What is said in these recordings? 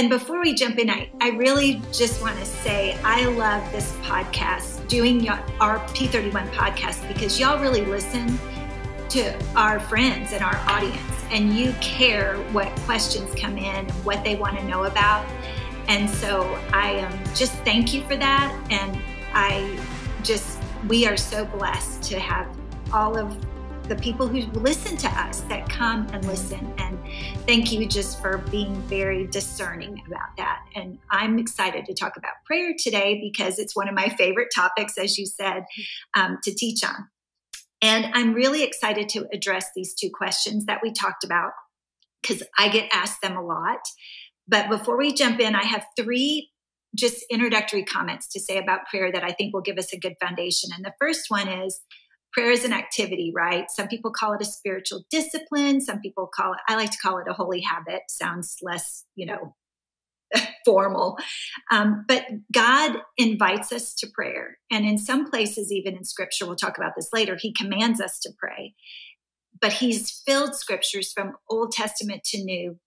And before we jump in, I, I really just want to say I love this podcast, doing our P31 podcast, because y'all really listen to our friends and our audience, and you care what questions come in what they want to know about. And so I um, just thank you for that. And I just, we are so blessed to have all of the people who listen to us that come and listen. And thank you just for being very discerning about that. And I'm excited to talk about prayer today because it's one of my favorite topics, as you said, um, to teach on. And I'm really excited to address these two questions that we talked about because I get asked them a lot. But before we jump in, I have three just introductory comments to say about prayer that I think will give us a good foundation. And the first one is prayer is an activity, right? Some people call it a spiritual discipline. Some people call it, I like to call it a holy habit. Sounds less, you know, formal. Um, but God invites us to prayer. And in some places, even in scripture, we'll talk about this later, He commands us to pray. But He's filled scriptures from Old Testament to New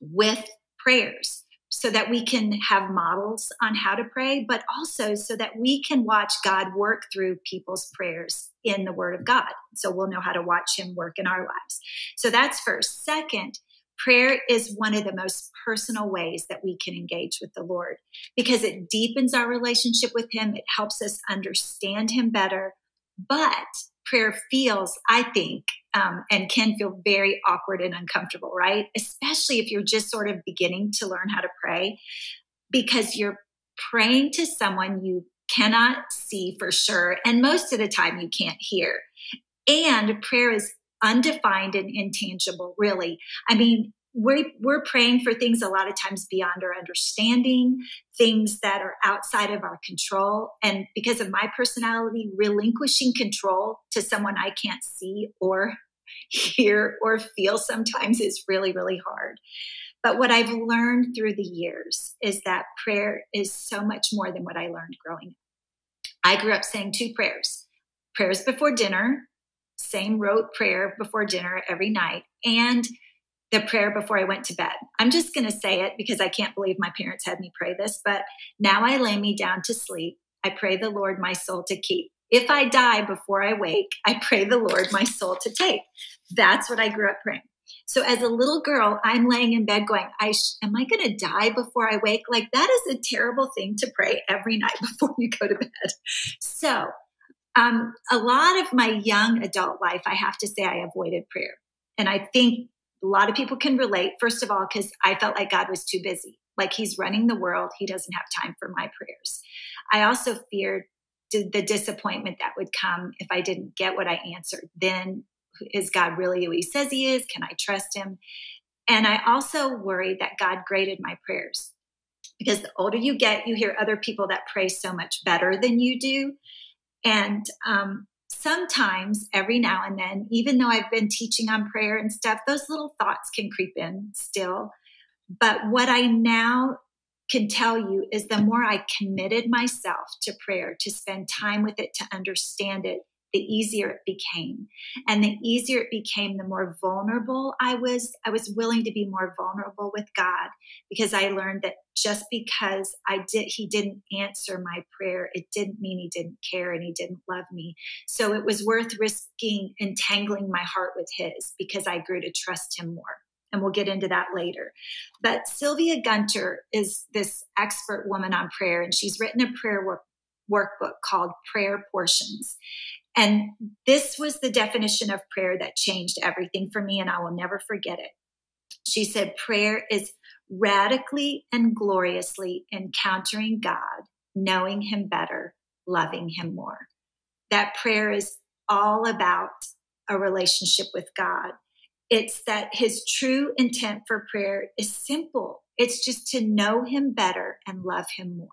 with prayers so that we can have models on how to pray, but also so that we can watch God work through people's prayers in the Word of God. So we'll know how to watch Him work in our lives. So that's first. Second, prayer is one of the most personal ways that we can engage with the Lord because it deepens our relationship with Him, it helps us understand Him better. But prayer feels, I think, um, and can feel very awkward and uncomfortable, right? Especially if you're just sort of beginning to learn how to pray because you're praying to someone you cannot see for sure. And most of the time you can't hear. And prayer is undefined and intangible, really. I mean, we're, we're praying for things a lot of times beyond our understanding, things that are outside of our control. And because of my personality, relinquishing control to someone I can't see or hear or feel sometimes is really, really hard. But what I've learned through the years is that prayer is so much more than what I learned growing up. I grew up saying two prayers prayers before dinner, same rote prayer before dinner every night, and the prayer before I went to bed. I'm just going to say it because I can't believe my parents had me pray this, but now I lay me down to sleep. I pray the Lord my soul to keep. If I die before I wake, I pray the Lord my soul to take. That's what I grew up praying. So as a little girl, I'm laying in bed going, I sh- am I going to die before I wake? Like that is a terrible thing to pray every night before you go to bed. So um, a lot of my young adult life, I have to say I avoided prayer. And I think a lot of people can relate, first of all, because I felt like God was too busy. Like he's running the world. He doesn't have time for my prayers. I also feared the disappointment that would come if I didn't get what I answered. Then is God really who he says he is? Can I trust him? And I also worried that God graded my prayers because the older you get, you hear other people that pray so much better than you do. And um, sometimes every now and then, even though I've been teaching on prayer and stuff, those little thoughts can creep in still. But what I now can tell you is the more I committed myself to prayer, to spend time with it, to understand it, the easier it became. And the easier it became, the more vulnerable I was. I was willing to be more vulnerable with God because I learned that just because I did, He didn't answer my prayer, it didn't mean He didn't care and He didn't love me. So it was worth risking entangling my heart with His because I grew to trust Him more. And we'll get into that later. But Sylvia Gunter is this expert woman on prayer, and she's written a prayer work, workbook called Prayer Portions. And this was the definition of prayer that changed everything for me, and I will never forget it. She said, Prayer is radically and gloriously encountering God, knowing Him better, loving Him more. That prayer is all about a relationship with God. It's that His true intent for prayer is simple. It's just to know Him better and love Him more.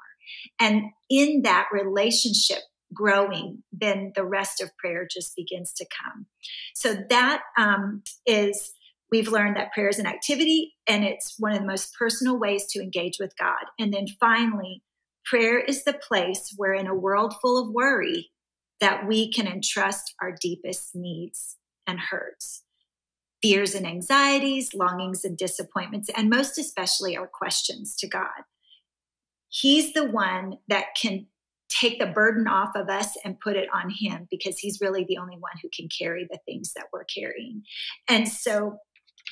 And in that relationship growing, then the rest of prayer just begins to come. So that um, is, we've learned that prayer is an activity and it's one of the most personal ways to engage with God. And then finally, prayer is the place where in a world full of worry that we can entrust our deepest needs and hurts. fears and anxieties, longings and disappointments, and most especially our questions to God. He's the one that can take the burden off of us and put it on Him because He's really the only one who can carry the things that we're carrying. And so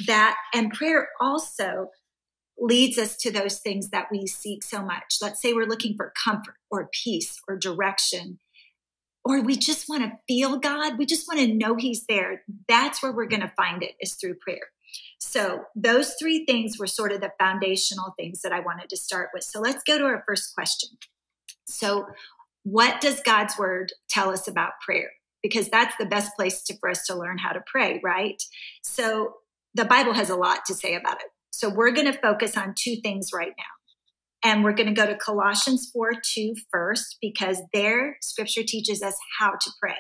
that, and prayer also leads us to those things that we seek so much. Let's say we're looking for comfort or peace or direction or we just want to feel God, we just want to know He's there. That's where we're going to find it is through prayer. So, those three things were sort of the foundational things that I wanted to start with. So, let's go to our first question. So, what does God's word tell us about prayer? Because that's the best place to, for us to learn how to pray, right? So, the Bible has a lot to say about it. So, we're going to focus on two things right now. And we're going to go to Colossians 4 2 first, because there scripture teaches us how to pray.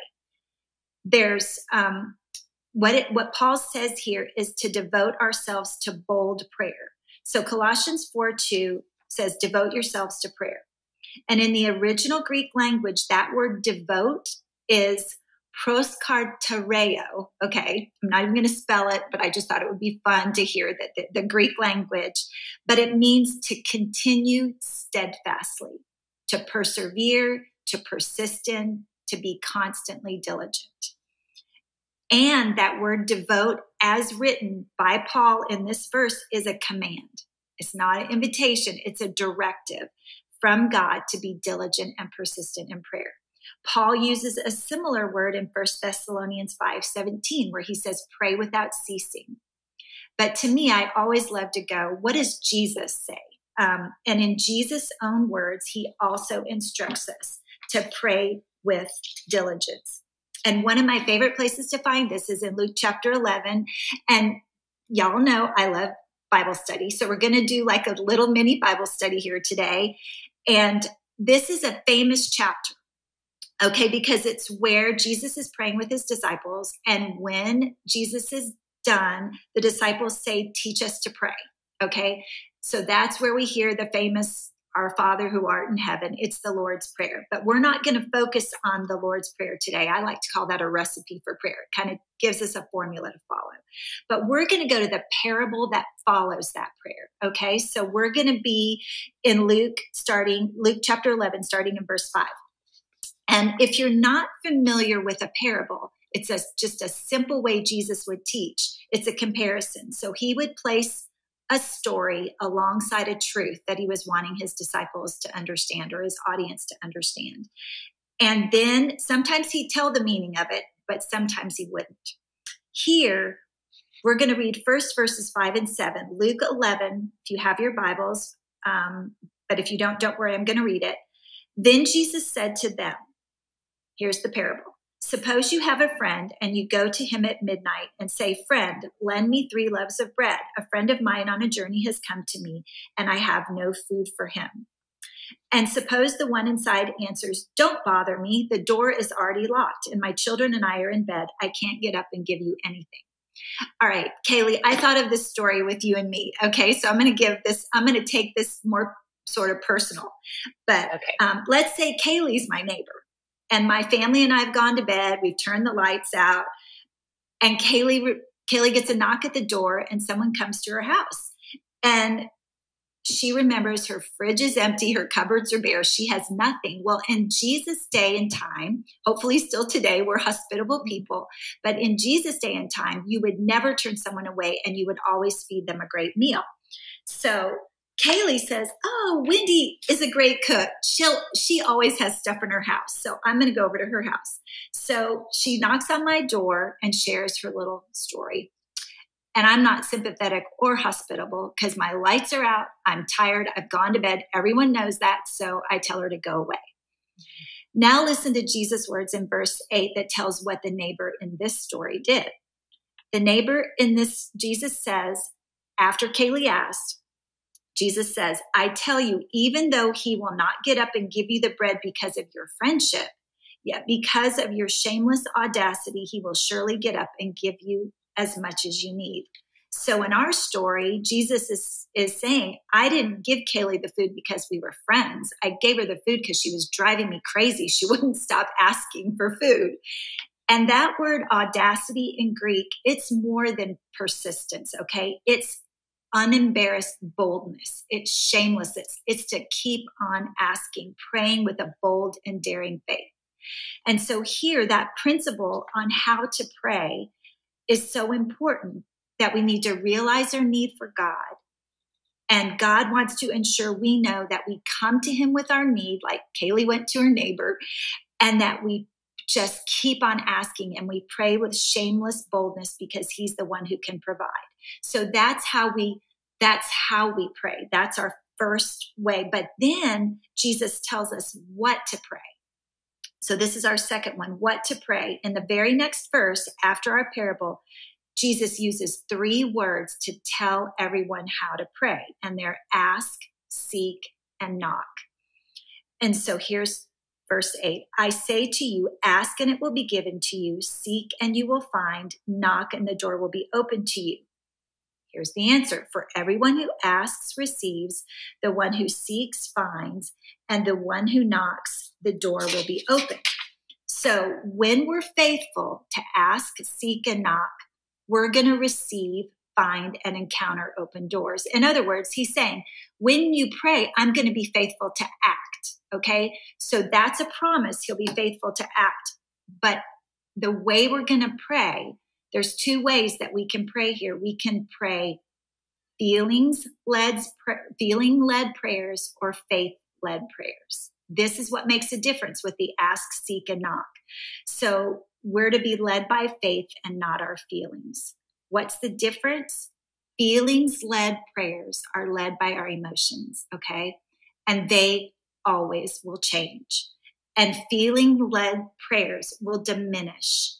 There's um, what it, what Paul says here is to devote ourselves to bold prayer. So Colossians 4 2 says, devote yourselves to prayer. And in the original Greek language, that word devote is proskartereo. Okay, I'm not even going to spell it, but I just thought it would be fun to hear that the, the Greek language. But it means to continue steadfastly, to persevere, to persist in, to be constantly diligent. And that word devote, as written by Paul in this verse, is a command. It's not an invitation, it's a directive from God to be diligent and persistent in prayer. Paul uses a similar word in 1 Thessalonians 5 17, where he says, pray without ceasing. But to me, I always love to go, what does Jesus say? Um, and in Jesus' own words, he also instructs us to pray with diligence. And one of my favorite places to find this is in Luke chapter 11. And y'all know I love Bible study. So we're going to do like a little mini Bible study here today. And this is a famous chapter Okay, because it's where Jesus is praying with his disciples. And when Jesus is done, the disciples say, Teach us to pray. Okay, so that's where we hear the famous Our Father who art in heaven. It's the Lord's Prayer. But we're not going to focus on the Lord's Prayer today. I like to call that a recipe for prayer. It kind of gives us a formula to follow. But we're going to go to the parable that follows that prayer. Okay, so we're going to be in Luke, starting Luke chapter 11, starting in verse 5. And if you're not familiar with a parable, it's a, just a simple way Jesus would teach. It's a comparison. So he would place a story alongside a truth that he was wanting his disciples to understand or his audience to understand. And then sometimes he'd tell the meaning of it, but sometimes he wouldn't. Here, we're going to read first verses 5 and 7. Luke 11, if you have your Bibles, um, but if you don't, don't worry, I'm going to read it. Then Jesus said to them, Here's the parable. Suppose you have a friend and you go to him at midnight and say, Friend, lend me three loaves of bread. A friend of mine on a journey has come to me and I have no food for him. And suppose the one inside answers, Don't bother me. The door is already locked and my children and I are in bed. I can't get up and give you anything. All right, Kaylee, I thought of this story with you and me. Okay, so I'm going to give this, I'm going to take this more sort of personal. But okay. um, let's say Kaylee's my neighbor and my family and I have gone to bed. We've turned the lights out. And Kaylee, Kaylee gets a knock at the door and someone comes to her house. And she remembers her fridge is empty, her cupboards are bare, she has nothing. Well, in Jesus' day and time, hopefully still today, we're hospitable people, but in Jesus' day and time, you would never turn someone away and you would always feed them a great meal. So Kaylee says, "Oh, Wendy is a great cook. She'll she always has stuff in her house. So I'm going to go over to her house." So she knocks on my door and shares her little story. And I'm not sympathetic or hospitable because my lights are out. I'm tired. I've gone to bed. Everyone knows that. So I tell her to go away. Now listen to Jesus' words in verse 8 that tells what the neighbor in this story did. The neighbor in this, Jesus says, after Kaylee asked, Jesus says, I tell you, even though he will not get up and give you the bread because of your friendship, yet because of your shameless audacity, he will surely get up and give you as much as you need. So in our story, Jesus is, is saying, I didn't give Kaylee the food because we were friends. I gave her the food because she was driving me crazy. She wouldn't stop asking for food. And that word audacity in Greek, it's more than persistence, okay? It's unembarrassed boldness. It's shameless. It's, it's to keep on asking, praying with a bold and daring faith. And so here, that principle on how to pray is so important that we need to realize our need for God. And God wants to ensure we know that we come to Him with our need, like Kaylee went to her neighbor, and that we just keep on asking and we pray with shameless boldness because He's the one who can provide. So that's how we that's how we pray. That's our first way. But then Jesus tells us what to pray. So this is our second one, what to pray. In the very next verse after our parable, Jesus uses three words to tell everyone how to pray, and they're ask, seek, and knock. And so here's verse 8 I say to you, ask and it will be given to you, seek and you will find, knock and the door will be open to you. Here's the answer For everyone who asks receives, the one who seeks finds, and the one who knocks, the door will be open. So when we're faithful to ask, seek, and knock, we're going to receive, find, and encounter open doors. In other words, he's saying, when you pray, I'm going to be faithful to act. Okay. So that's a promise. He'll be faithful to act. But the way we're going to pray there's two ways that we can pray here. We can pray feelings led feeling led prayers or faith led prayers. This is what makes a difference with the ask, seek, and knock. So we're to be led by faith and not our feelings. What's the difference? Feelings led prayers are led by our emotions, okay? And they always will change. And feeling led prayers will diminish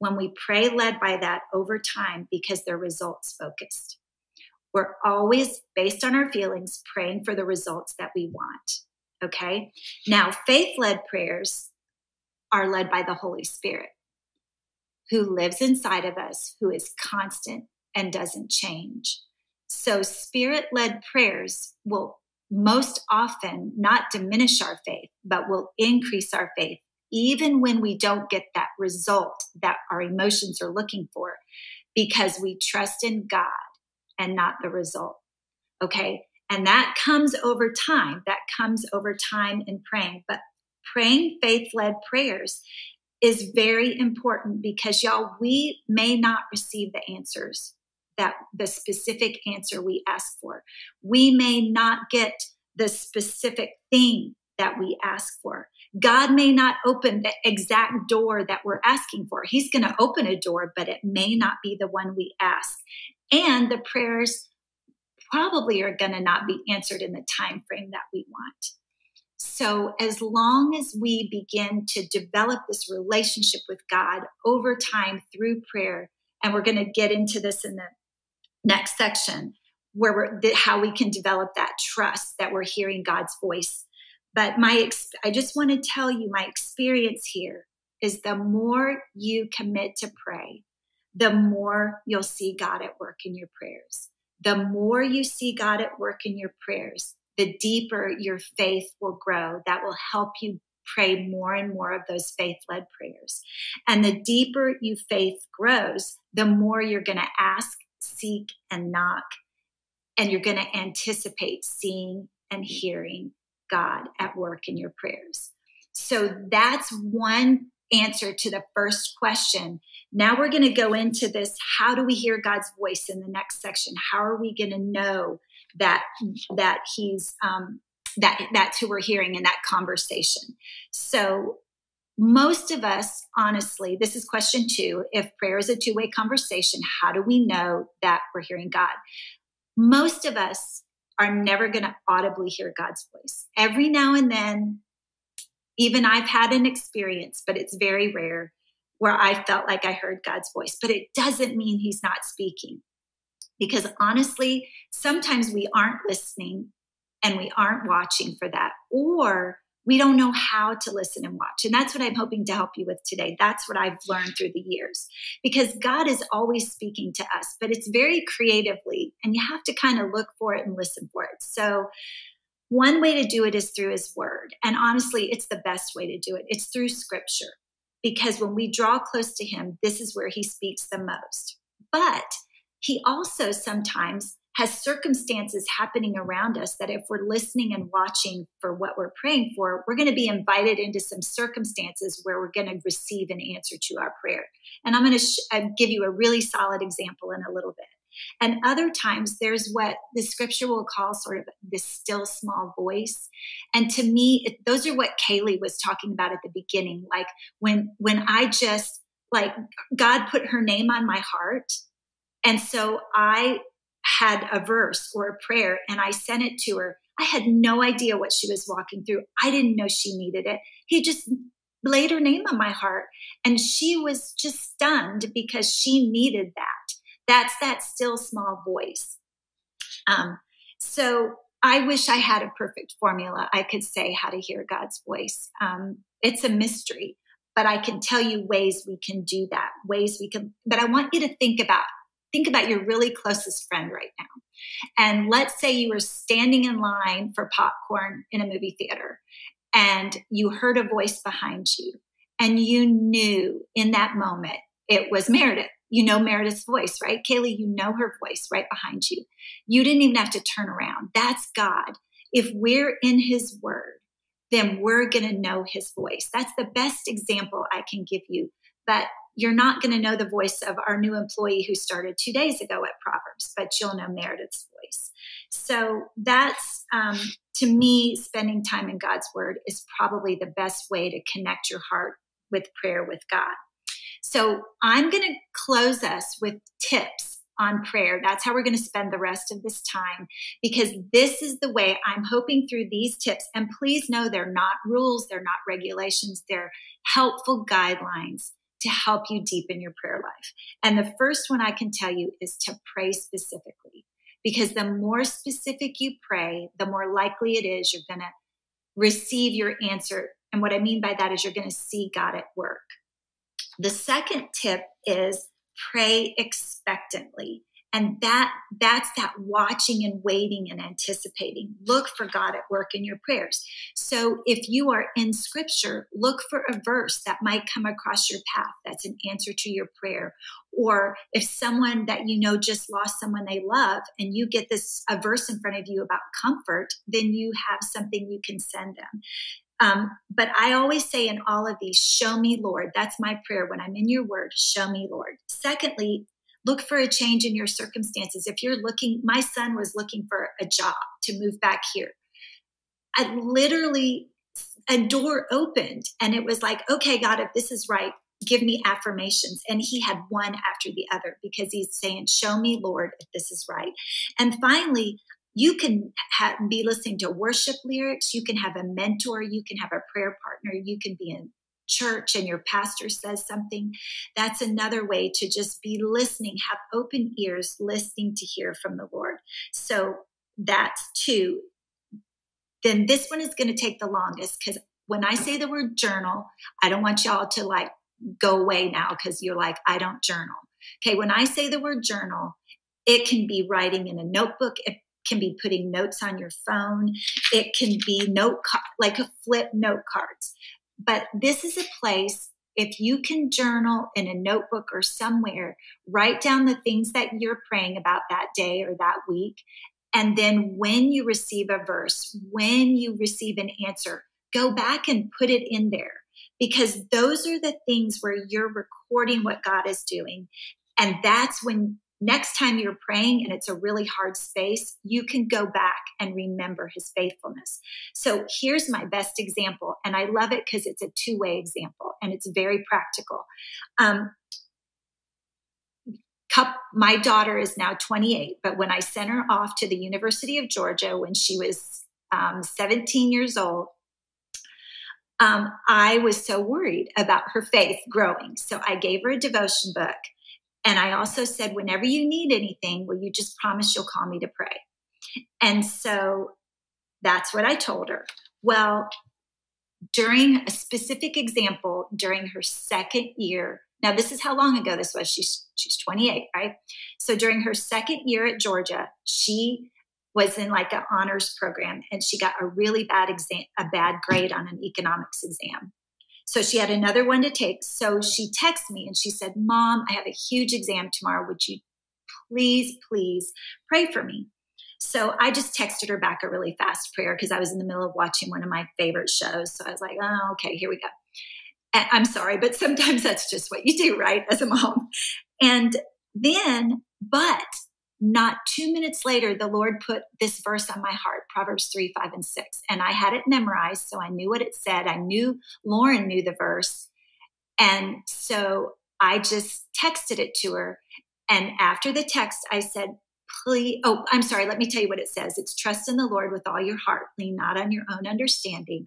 when we pray led by that over time because they're results focused. We're always, based on our feelings, praying for the results that we want. Okay. Now, faith led prayers are led by the Holy Spirit, who lives inside of us, who is constant and doesn't change. So, spirit led prayers will most often not diminish our faith, but will increase our faith even when we don't get that result that our emotions are looking for, because we trust in God and not the result. Okay. And that comes over time. That comes over time in praying. But praying faith led prayers is very important because, y'all, we may not receive the answers that the specific answer we ask for. We may not get the specific thing that we ask for. God may not open the exact door that we're asking for. He's going to open a door, but it may not be the one we ask. And the prayers probably are going to not be answered in the time frame that we want. So, as long as we begin to develop this relationship with God over time through prayer, and we're going to get into this in the next section, where we're how we can develop that trust that we're hearing God's voice but my, I just want to tell you my experience here is the more you commit to pray, the more you'll see God at work in your prayers. The more you see God at work in your prayers, the deeper your faith will grow. That will help you pray more and more of those faith led prayers. And the deeper your faith grows, the more you're going to ask, seek, and knock. And you're going to anticipate seeing and hearing God at work in your prayers. So that's one answer to the first question. Now we're going to go into this how do we hear God's voice in the next section? How are we going to know that that he's um, that that's who we're hearing in that conversation? So most of us, honestly, this is question two. If prayer is a two way conversation, how do we know that we're hearing God? Most of us are never going to audibly hear God's voice. Every now and then, even I've had an experience, but it's very rare where I felt like I heard God's voice, but it doesn't mean He's not speaking. Because honestly, sometimes we aren't listening and we aren't watching for that, or we don't know how to listen and watch. And that's what I'm hoping to help you with today. That's what I've learned through the years because God is always speaking to us, but it's very creatively and you have to kind of look for it and listen for it. So, one way to do it is through his word. And honestly, it's the best way to do it. It's through scripture. because when we draw close to him, this is where he speaks the most. But he also sometimes has circumstances happening around us that if we're listening and watching for what we're praying for, we're going to be invited into some circumstances where we're going to receive an answer to our prayer. And I'm going to uh, give you a really solid example in a little bit. And other times there's what the scripture will call sort of this still small voice. And to me, those are what Kaylee was talking about at the beginning. Like when, when I just, like God put her name on my heart. And so I had a verse or a prayer and I sent it to her. I had no idea what she was walking through. I didn't know she needed it. He just laid her name on my heart and she was just stunned because she needed that. That's that still small voice. Um, so I wish I had a perfect formula. I could say how to hear God's voice. Um, it's a mystery, but I can tell you ways we can do that, ways we can. But I want you to think about think about your really closest friend right now. And let's say you were standing in line for popcorn in a movie theater and you heard a voice behind you and you knew in that moment it was Meredith. You know Meredith's voice, right? Kaylee, you know her voice right behind you. You didn't even have to turn around. That's God. If we're in his word, then we're going to know his voice. That's the best example I can give you. But you're not going to know the voice of our new employee who started two days ago at Proverbs, but you'll know Meredith's voice. So that's, um, to me, spending time in God's word is probably the best way to connect your heart with prayer with God. So I'm going to close us with tips on prayer. That's how we're going to spend the rest of this time because this is the way I'm hoping through these tips. And please know they're not rules, they're not regulations, they're helpful guidelines to help you deepen your prayer life. And the first one I can tell you is to pray specifically, because the more specific you pray, the more likely it is you're going to receive your answer. And what I mean by that is you're going to see God at work. The second tip is pray expectantly and that that's that watching and waiting and anticipating look for god at work in your prayers so if you are in scripture look for a verse that might come across your path that's an answer to your prayer or if someone that you know just lost someone they love and you get this a verse in front of you about comfort then you have something you can send them um, but I always say in all of these, show me, Lord. That's my prayer when I'm in your word. Show me, Lord. Secondly, look for a change in your circumstances. If you're looking, my son was looking for a job to move back here. I literally, a door opened and it was like, okay, God, if this is right, give me affirmations. And he had one after the other because he's saying, show me, Lord, if this is right. And finally, you can be listening to worship lyrics. You can have a mentor. You can have a prayer partner. You can be in church and your pastor says something, that's another way to just be listening, have open ears, listening to hear from the Lord. So that's two. Then this one is going to take the longest because when I say the word journal, I don't want y'all to like go away now because you're like, I don't journal. Okay, when I say the word journal, it can be writing in a notebook. It can be putting notes on your phone. It can be note like a flip note cards. But this is a place, if you can journal in a notebook or somewhere, write down the things that you're praying about that day or that week. And then when you receive a verse, when you receive an answer, go back and put it in there because those are the things where you're recording what God is doing. And that's when next time you're praying and it's a really hard space, you can go back and remember his faithfulness. So here's my best example. And I love it because it's a two way example and it's very practical. Um, my daughter is now 28, but when I sent her off to the University of Georgia when she was um, 17 years old, um, I was so worried about her faith growing. So I gave her a devotion book and I also said, whenever you need anything, will you just promise you'll call me to pray? And so that's what I told her. Well, during a specific example, during her second year, now this is how long ago this was. She's she's 28, right? So during her second year at Georgia, she was in like an honors program and she got a really bad exam, a bad grade on an economics exam. So she had another one to take. So she texted me and she said, Mom, I have a huge exam tomorrow. Would you please, please pray for me? So I just texted her back a really fast prayer because I was in the middle of watching one of my favorite shows. So I was like, oh, okay, here we go. And I'm sorry, but sometimes that's just what you do, right? As a mom. And then, but not two minutes later, the Lord put this verse on my heart, Proverbs 3, 5, and 6. And I had it memorized, so I knew what it said. I knew Lauren knew the verse. And so I just texted it to her. And after the text, I said, please, oh, I'm sorry, let me tell you what it says. It's trust in the Lord with all your heart, lean not on your own understanding.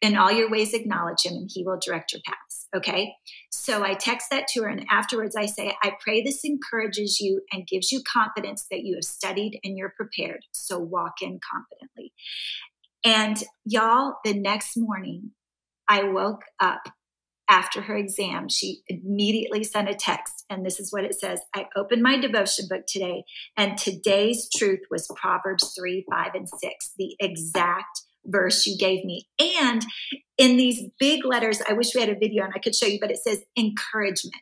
In all your ways, acknowledge him, and he will direct your paths. Okay. So I text that to her, and afterwards I say, I pray this encourages you and gives you confidence that you have studied and you're prepared. So walk in confidently. And y'all, the next morning, I woke up after her exam, she immediately sent a text. And this is what it says I opened my devotion book today, and today's truth was Proverbs 3, 5, and 6, the exact verse you gave me. And in these big letters, I wish we had a video and I could show you, but it says encouragement.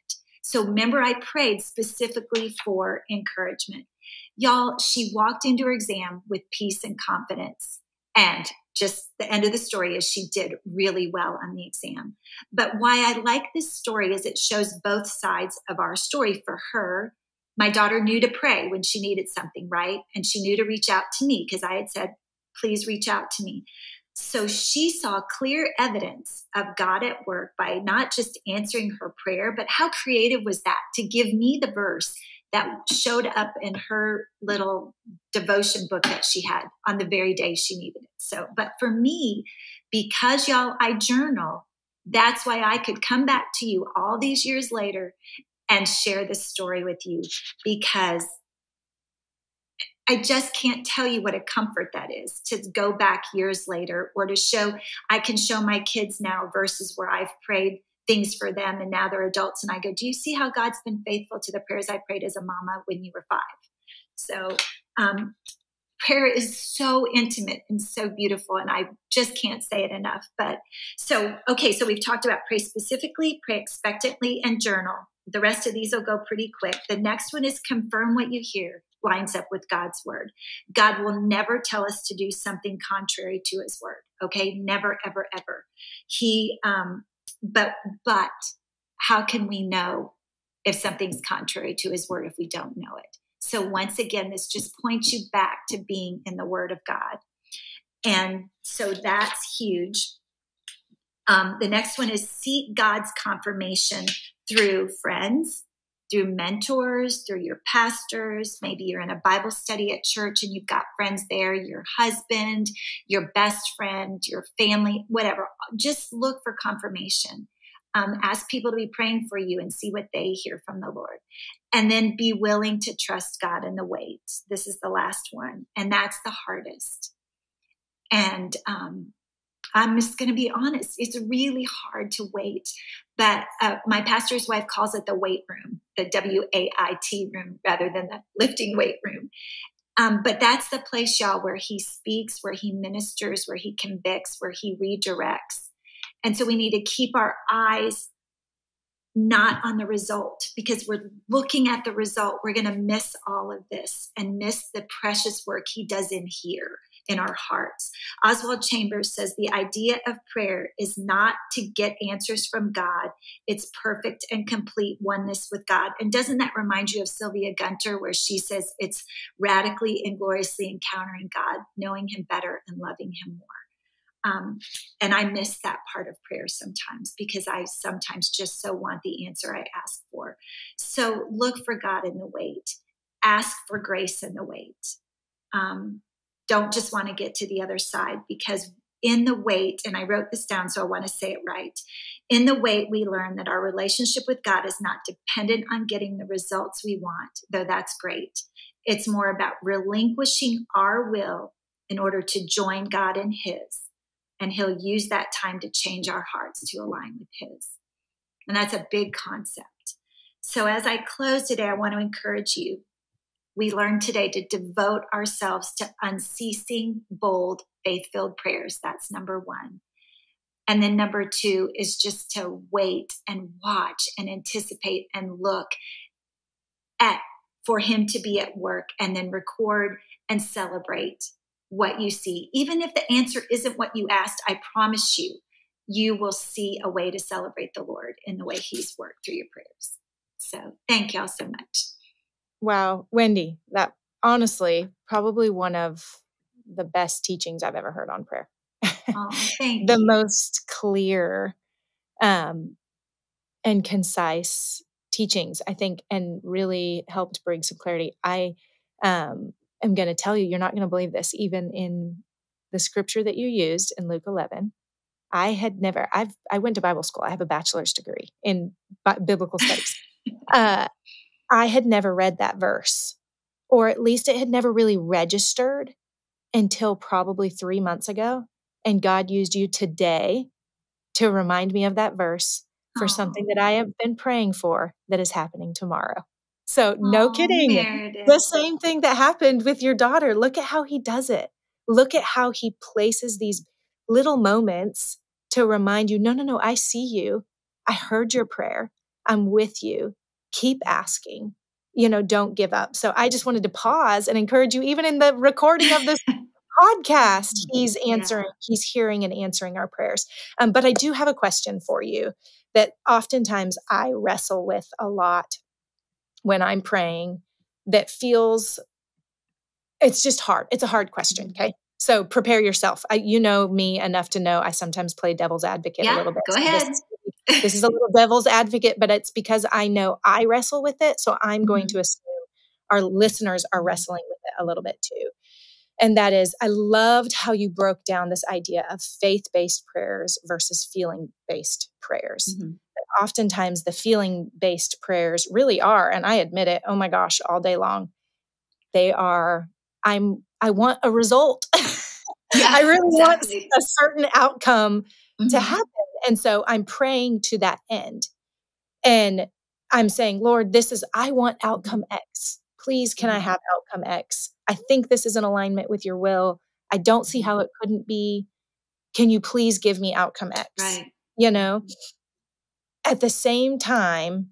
So remember, I prayed specifically for encouragement. Y'all, she walked into her exam with peace and confidence. And just the end of the story is she did really well on the exam. But why I like this story is it shows both sides of our story for her. My daughter knew to pray when she needed something, right? And she knew to reach out to me because I had said, please reach out to me. So she saw clear evidence of God at work by not just answering her prayer, but how creative was that to give me the verse that showed up in her little devotion book that she had on the very day she needed it. So, but for me, because y'all, I journal, that's why I could come back to you all these years later and share this story with you because I just can't tell you what a comfort that is to go back years later or to show, I can show my kids now verses where I've prayed things for them and now they're adults. And I go, Do you see how God's been faithful to the prayers I prayed as a mama when you were five? So, um, prayer is so intimate and so beautiful and i just can't say it enough but so okay so we've talked about pray specifically pray expectantly and journal the rest of these will go pretty quick the next one is confirm what you hear lines up with god's word. God will never tell us to do something contrary to his word okay? Never ever ever. He um but but how can we know if something's contrary to his word if we don't know it? So once again this just points you back to being in the word of god. And so that's huge. Um, the next one is seek god's confirmation through friends through mentors, through your pastors. Maybe you're in a Bible study at church and you've got friends there, your husband, your best friend, your family, whatever. Just look for confirmation. Um, ask people to be praying for you and see what they hear from the Lord. And then be willing to trust God in the wait. This is the last one, and that's the hardest. And um, I'm just going to be honest, it's really hard to wait. But uh, my pastor's wife calls it the weight room, the W A I T room, rather than the lifting weight room. Um, but that's the place, y'all, where he speaks, where he ministers, where he convicts, where he redirects. And so we need to keep our eyes not on the result because we're looking at the result. We're going to miss all of this and miss the precious work he does in here in our hearts. Oswald Chambers says the idea of prayer is not to get answers from God, it's perfect and complete oneness with God. And doesn't that remind you of Sylvia Gunter, where she says it's radically and gloriously encountering God, knowing Him better and loving Him more? Um, and I miss that part of prayer sometimes because I sometimes just so want the answer I ask for. So look for God in the wait, ask for grace in the wait. Um, don't just want to get to the other side because in the wait, and I wrote this down, so I want to say it right. In the wait, we learn that our relationship with God is not dependent on getting the results we want, though that's great. It's more about relinquishing our will in order to join God in His. And He'll use that time to change our hearts to align with His. And that's a big concept. So as I close today, I want to encourage you we learned today to devote ourselves to unceasing, bold, faith filled prayers. That's number one. And then number two is just to wait and watch and anticipate and look at for him to be at work and then record and celebrate what you see. Even if the answer isn't what you asked, I promise you, you will see a way to celebrate the Lord in the way he's worked through your prayers. So thank y'all so much. Wow, Wendy, that honestly probably one of the best teachings I've ever heard on prayer. Oh, the you. most clear um, and concise teachings, I think, and really helped bring some clarity. I um, am going to tell you, you're not going to believe this, even in the scripture that you used in Luke 11. I had never, I've, I went to Bible school. I have a bachelor's degree in bi- biblical studies. uh, I had never read that verse, or at least it had never really registered until probably three months ago. And God used you today to remind me of that verse for something that I have been praying for that is happening tomorrow. So, no kidding. The same thing that happened with your daughter. Look at how he does it. Look at how he places these little moments to remind you no, no, no, I see you. I heard your prayer. I'm with you. Keep asking. You know, don't give up. So I just wanted to pause and encourage you, even in the recording of this podcast, he's answering, yeah. he's hearing and answering our prayers. Um, but I do have a question for you that oftentimes I wrestle with a lot when I'm praying that feels it's just hard. It's a hard question. Mm-hmm. Okay. So prepare yourself. I, you know me enough to know I sometimes play devil's advocate yeah, a little bit. Go ahead. This, is a little devil's advocate, but it's because I know I wrestle with it. So I'm going mm-hmm. to assume our listeners are mm-hmm. wrestling with it a little bit too. And that is, I loved how you broke down this idea of faith based prayers versus feeling based prayers. Mm-hmm. Oftentimes, the feeling based prayers really are, and I admit it, oh my gosh, all day long, they are, I'm I want a result. Yeah, I really exactly. want a certain outcome mm-hmm. to happen. And so I'm praying to that end. And I'm saying, Lord, this is, I want outcome X. Please, can I mm-hmm. have outcome X? I think this is in alignment with your will. I don't see how mm-hmm. it couldn't be. Can you please give me outcome X? Right. You know, at the same time,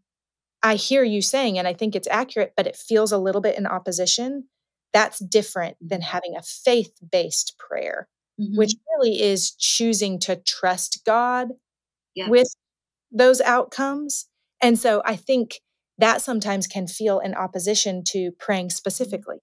I hear you saying, and I think it's accurate, but it feels a little bit in opposition that's different than having a faith based prayer, mm-hmm. which really is choosing to trust God yeah. with those outcomes. And so I think that sometimes can feel in opposition to praying mm-hmm. specifically.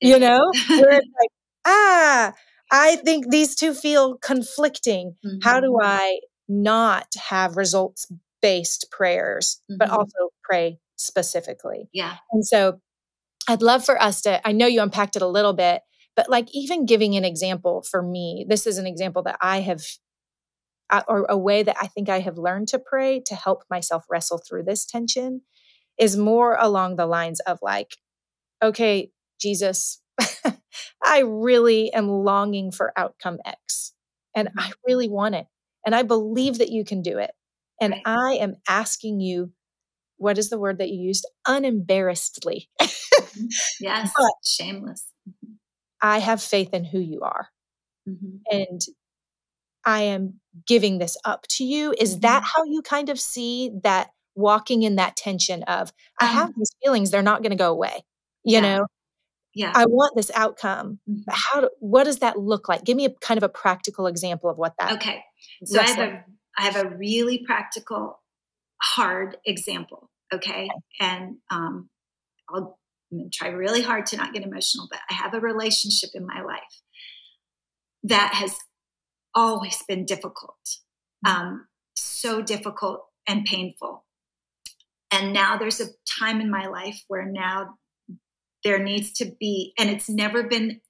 You know, where it's like, ah, I think these two feel conflicting. Mm-hmm. How do mm-hmm. I not have results based prayers, mm-hmm. but also pray specifically? Yeah. And so I'd love for us to, I know you unpacked it a little bit, but like even giving an example for me, this is an example that I have, or a way that I think I have learned to pray to help myself wrestle through this tension is more along the lines of like, okay, Jesus, I really am longing for outcome X and I really want it. And I believe that you can do it. And right. I am asking you what is the word that you used? Unembarrassedly. Mm-hmm. yes, shameless. Mm-hmm. I have faith in who you are. Mm-hmm. And I am giving this up to you. Is mm-hmm. that how you kind of see that walking in that tension of, I um, have these feelings, they're not going to go away, you yeah. know? Yeah. I want this outcome. Mm-hmm. How do, what does that look like? Give me a kind of a practical example of what that Okay. So I have like. a I have a really practical hard example. Okay. And um, I'll try really hard to not get emotional, but I have a relationship in my life that has always been difficult, mm-hmm. um, so difficult and painful. And now there's a time in my life where now there needs to be, and it's never been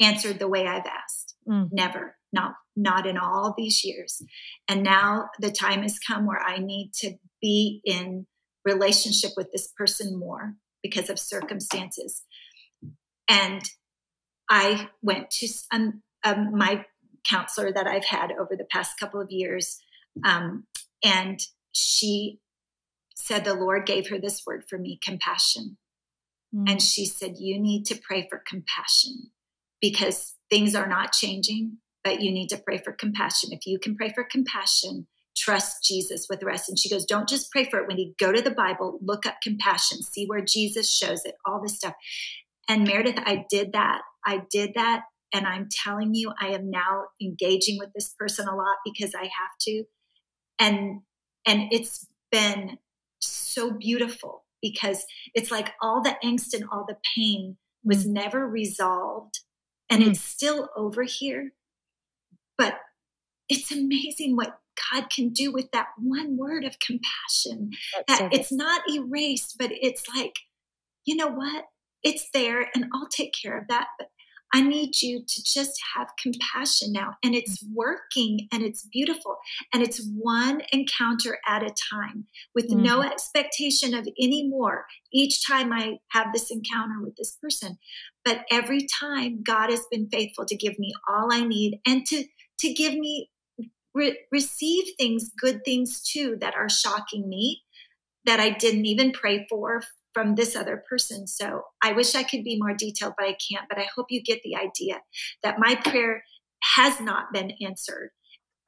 answered the way I've asked. Mm. Never. Not not in all these years. And now the time has come where I need to be in relationship with this person more because of circumstances. And I went to um, um, my counselor that I've had over the past couple of years, um, and she said the Lord gave her this word for me compassion. Mm. And she said, You need to pray for compassion because things are not changing but you need to pray for compassion. If you can pray for compassion, trust Jesus with the rest. And she goes, Don't just pray for it. When you go to the Bible, look up compassion, see where Jesus shows it, all this stuff. And Meredith, I did that. I did that. And I'm telling you, I am now engaging with this person a lot because I have to. And and it's been so beautiful because it's like all the angst and all the pain was mm. never resolved and mm. it's still over here. But it's amazing what God can do with that one word of compassion. That's that it's not erased, but it's like, you know what? It's there and I'll take care of that. But I need you to just have compassion now. And it's mm. working and it's beautiful. And it's one encounter at a time with mm-hmm. no expectation of any more each time I have this encounter with this person. But every time God has been faithful to give me all I need and to, to give me, re- receive things, good things too, that are shocking me that I didn't even pray for from this other person. So I wish I could be more detailed, but I can't. But I hope you get the idea that my prayer has not been answered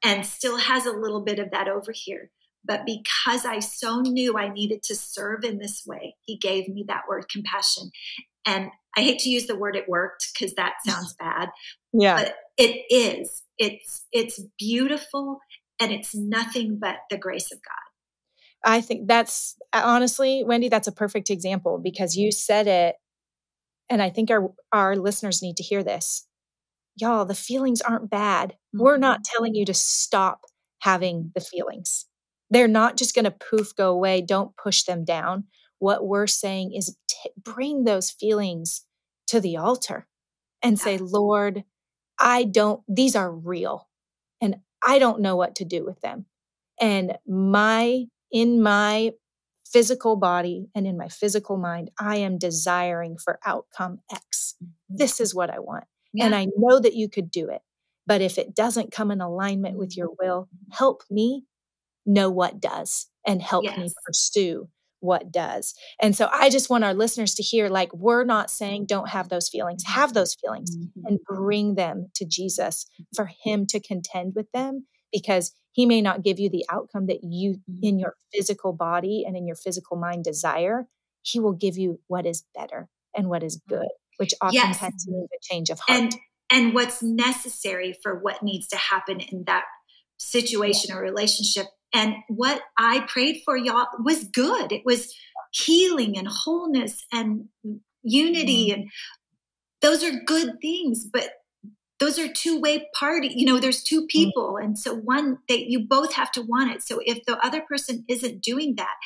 and still has a little bit of that over here. But because I so knew I needed to serve in this way, he gave me that word compassion. And I hate to use the word it worked because that sounds bad. Yeah. But it is. It's it's beautiful and it's nothing but the grace of God. I think that's honestly, Wendy, that's a perfect example because you said it. And I think our, our listeners need to hear this. Y'all, the feelings aren't bad. Mm-hmm. We're not mm-hmm. telling you to stop having the feelings. They're not just going to poof go away. Don't push them down. What we're saying is t- bring those feelings to the altar and say, Lord, I don't, these are real and I don't know what to do with them. And my in my physical body and in my physical mind, I am desiring for outcome X. Mm-hmm. This is what I want. Yeah. And I know that you could do it. But if it doesn't come in alignment with your will, help me know what does and help yes. me pursue what does. And so I just want our listeners to hear like, we're not saying don't have those feelings, have those feelings mm-hmm. and bring them to Jesus for Him to contend with them because he may not give you the outcome that you mm-hmm. in your physical body and in your physical mind desire he will give you what is better and what is mm-hmm. good which often yes. means a change of heart and and what's necessary for what needs to happen in that situation yeah. or relationship and what i prayed for y'all was good it was healing and wholeness and unity mm-hmm. and those are good things but those are two way party you know there's two mm. people and so one that you both have to want it. So if the other person isn't doing that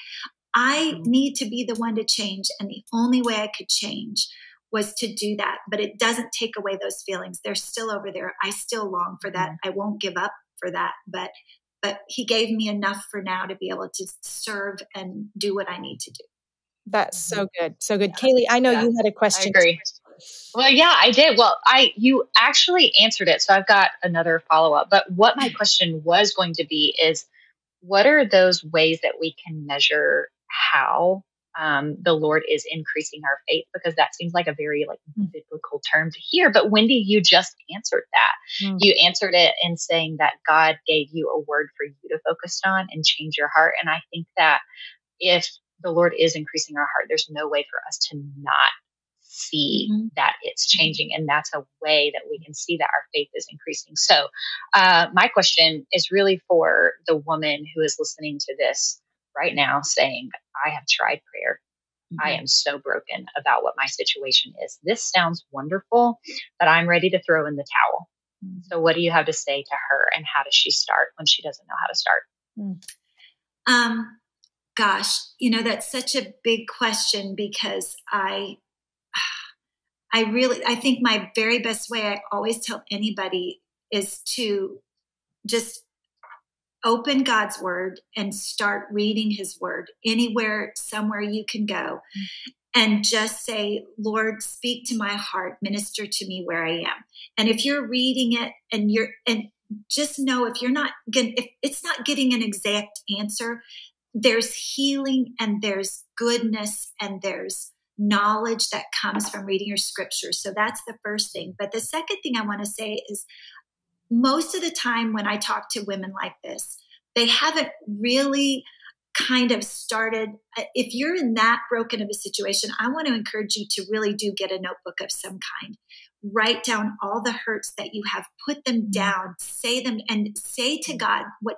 i mm. need to be the one to change and the only way i could change was to do that. But it doesn't take away those feelings. They're still over there. I still long for that. Mm. i won't give up for that but but he gave me enough for now to be able to serve and do what i need to do. That's so good. So good. Kaylee i know yeah, you had a question. I agree. Well, yeah, I did. Well, I you actually answered it, so I've got another follow up. But what my question was going to be is, what are those ways that we can measure how um, the Lord is increasing our faith? Because that seems like a very like mm. biblical term to hear. But Wendy, you just answered that. Mm. You answered it in saying that God gave you a word for you to focus on and change your heart. And I think that if the Lord is increasing our heart, there's no way for us to not see mm-hmm. that it's changing. And that's a way that we can see that our faith is increasing. So, uh, my question is really for the woman who is listening to this right now saying, I have tried prayer. Mm-hmm. I am so broken about what my situation is. This sounds wonderful, but I'm ready to throw in the towel. Mm-hmm. So, what do you have to say to her, and how does she start when she doesn't know how to start? Mm. Um, gosh, you know, that's such a big question because I I really, I think my very best way I always tell anybody is to just open God's word and start reading his word anywhere, somewhere you can go. And just say, Lord, speak to my heart, minister to me where I am. And if you're reading it and you're, and just know if you're not if it's not getting an exact answer, there's healing and there's goodness and there's knowledge that comes from reading your scriptures. So that's the first thing. But the second thing I want to say is most of the time when I talk to women like this, they haven't really kind of started. Uh, if you're in that broken of a situation, I want to encourage you to really do get a notebook of some kind. Write down all the hurts that you have, put them mm-hmm. down, say them, and say to God what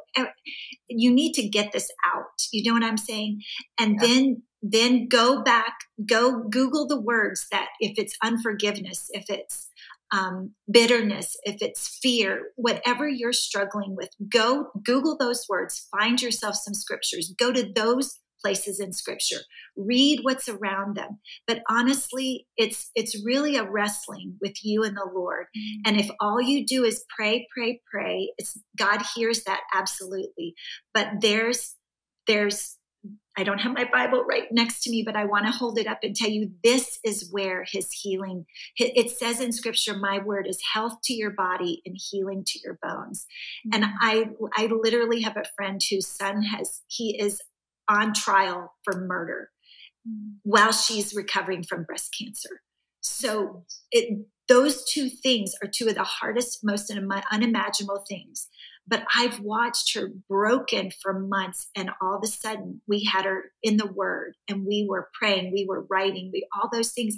you need to get this out. You know what I'm saying? And yeah. then then go back, go Google the words that if it's unforgiveness, if it's um, bitterness, if it's fear, whatever you're struggling with, go Google those words, find yourself some scriptures, go to those places in scripture read what's around them. But honestly it's it's really a wrestling with you and the lord. Mm-hmm. and if all you do is pray pray pray it's god hears that absolutely. But there's there's I don't have my Bible right next to me, but I want to hold it up and tell you this is where his healing. It says in scripture, my word is health to your body and healing to your bones. Mm-hmm. And I I literally have a friend whose son has he is on trial for murder mm-hmm. while she's recovering from breast cancer. So it those two things are two of the hardest, most unimaginable things but I've watched her broken for months. And all of a sudden, we had her in the word and we were praying, we were writing, we, all those things.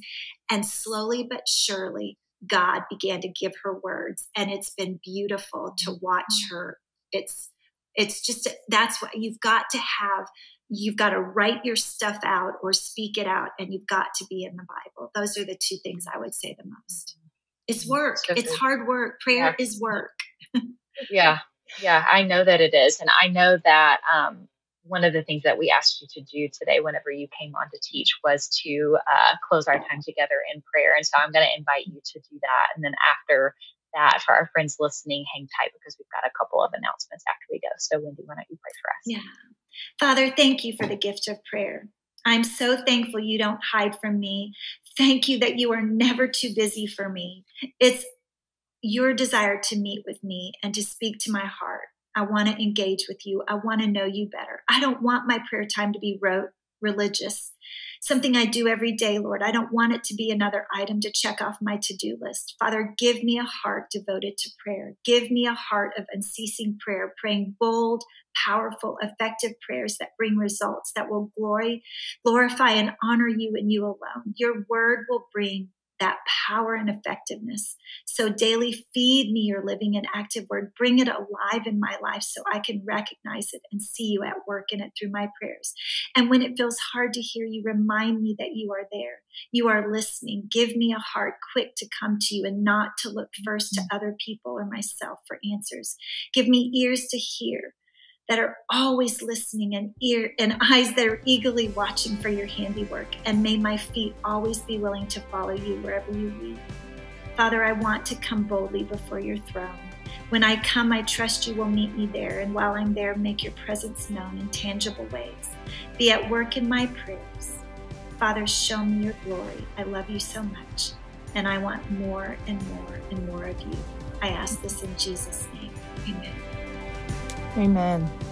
And slowly but surely, God began to give her words. And it's been beautiful to mm-hmm. watch her. It's, it's just, that's what you've got to have. You've got to write your stuff out or speak it out, and you've got to be in the Bible. Those are the two things I would say the most. It's mm-hmm. work. It's hard work. Prayer yeah. is work. yeah yeah, I know that it is. And I know that um, one of the things that we asked you to do today, whenever you came on to teach, was to uh, close our time together in prayer. And so I'm going to invite you to do that. And then after that, for our friends listening, hang tight because we've got a couple of announcements after we go. So, Wendy, why don't you pray for us? Yeah. Father, thank you for the gift of prayer. I'm so thankful you don't hide from me. Thank you that you are never too busy for me. It's your desire to meet with me and to speak to my heart. I want to engage with you. I want to know you better. I don't want my prayer time to be rote, religious, something I do every day, Lord. I don't want it to be another item to check off my to do list. Father, give me a heart devoted to prayer. Give me a heart of unceasing prayer, praying bold, powerful, effective prayers that bring results, that will glory, glorify, and honor you and you alone. Your word will bring that power and effectiveness. So daily feed me your living and active word. Bring it alive in my life so I can recognize it and see you at work in it through my prayers. And when it feels hard to hear you, remind me that you are there. You are listening. Give me a heart quick to come to you and not to look first to mm. other people or myself for answers. Give me ears to hear that are always listening and ear and eyes that are eagerly watching for your handiwork. And may my feet always be willing to follow you wherever you lead. Father, I want to come boldly before your throne. When I come, I trust you will meet me there. And while I'm there, make your presence known in tangible ways. Be at work in my prayers. Father, show me your glory. I love you so much. And I want more and more and more of you. I ask this in Jesus' name. Amen. Amen.